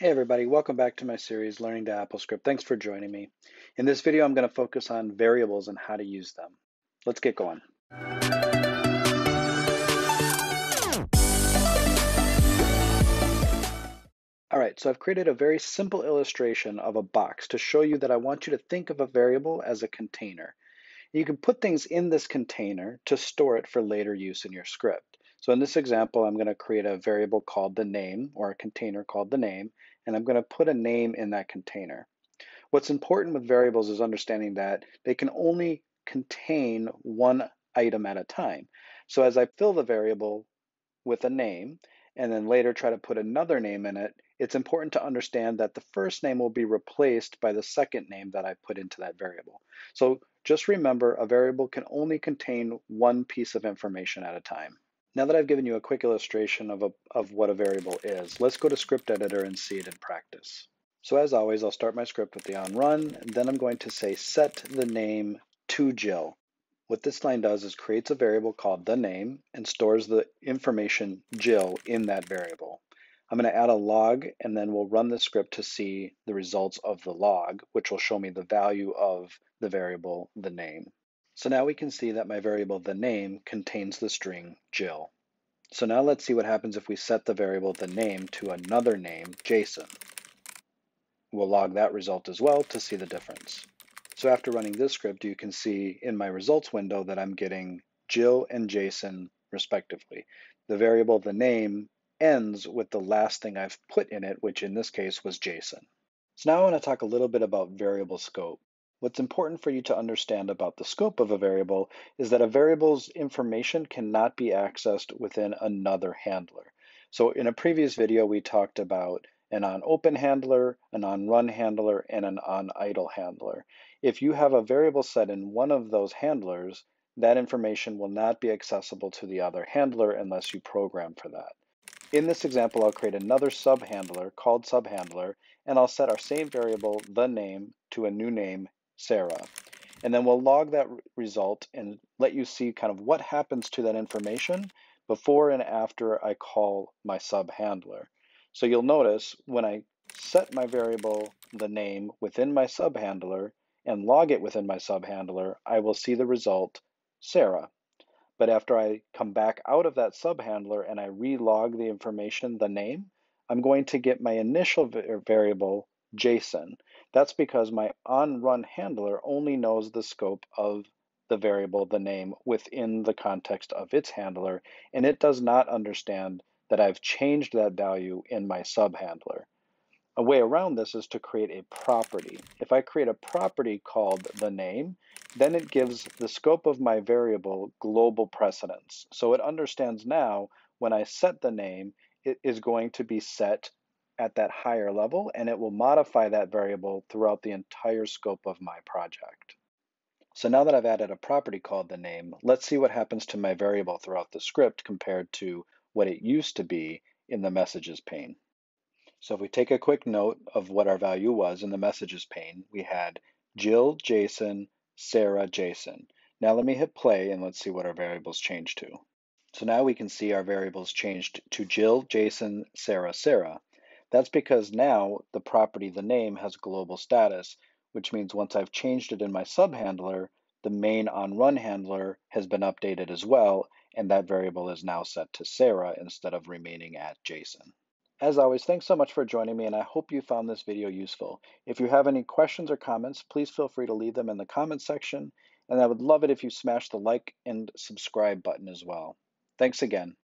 Hey everybody, welcome back to my series, Learning to AppleScript. Thanks for joining me. In this video, I'm going to focus on variables and how to use them. Let's get going. All right, so I've created a very simple illustration of a box to show you that I want you to think of a variable as a container. You can put things in this container to store it for later use in your script. So in this example, I'm going to create a variable called the name or a container called the name, and I'm going to put a name in that container. What's important with variables is understanding that they can only contain one item at a time. So as I fill the variable with a name and then later try to put another name in it, it's important to understand that the first name will be replaced by the second name that I put into that variable. So just remember a variable can only contain one piece of information at a time. Now that I've given you a quick illustration of, a, of what a variable is, let's go to script editor and see it in practice. So as always, I'll start my script with the on run, and then I'm going to say set the name to Jill. What this line does is creates a variable called the name and stores the information Jill in that variable. I'm going to add a log and then we'll run the script to see the results of the log, which will show me the value of the variable, the name. So now we can see that my variable, the name, contains the string Jill. So now let's see what happens if we set the variable, the name, to another name, Jason. We'll log that result as well to see the difference. So after running this script, you can see in my results window that I'm getting Jill and Jason respectively. The variable, the name, ends with the last thing I've put in it, which in this case was Jason. So now I want to talk a little bit about variable scope. What's important for you to understand about the scope of a variable is that a variable's information cannot be accessed within another handler. So in a previous video, we talked about an on-open handler, an on-run handler, and an on-idle handler. If you have a variable set in one of those handlers, that information will not be accessible to the other handler unless you program for that. In this example, I'll create another subhandler called subhandler, and I'll set our same variable, the name, to a new name Sarah. And then we'll log that result and let you see kind of what happens to that information before and after I call my sub handler. So you'll notice when I set my variable, the name, within my sub handler and log it within my sub handler, I will see the result, Sarah. But after I come back out of that sub handler and I relog the information, the name, I'm going to get my initial variable, Jason. That's because my on-run handler only knows the scope of the variable, the name, within the context of its handler, and it does not understand that I've changed that value in my subhandler. A way around this is to create a property. If I create a property called the name, then it gives the scope of my variable global precedence. So it understands now when I set the name, it is going to be set at that higher level, and it will modify that variable throughout the entire scope of my project. So now that I've added a property called the name, let's see what happens to my variable throughout the script compared to what it used to be in the messages pane. So if we take a quick note of what our value was in the messages pane, we had Jill, Jason, Sarah, Jason. Now let me hit play and let's see what our variables changed to. So now we can see our variables changed to Jill, Jason, Sarah, Sarah. That's because now the property, the name, has global status, which means once I've changed it in my subhandler, the main on-run handler has been updated as well, and that variable is now set to Sarah instead of remaining at Jason. As always, thanks so much for joining me, and I hope you found this video useful. If you have any questions or comments, please feel free to leave them in the comments section, and I would love it if you smash the like and subscribe button as well. Thanks again.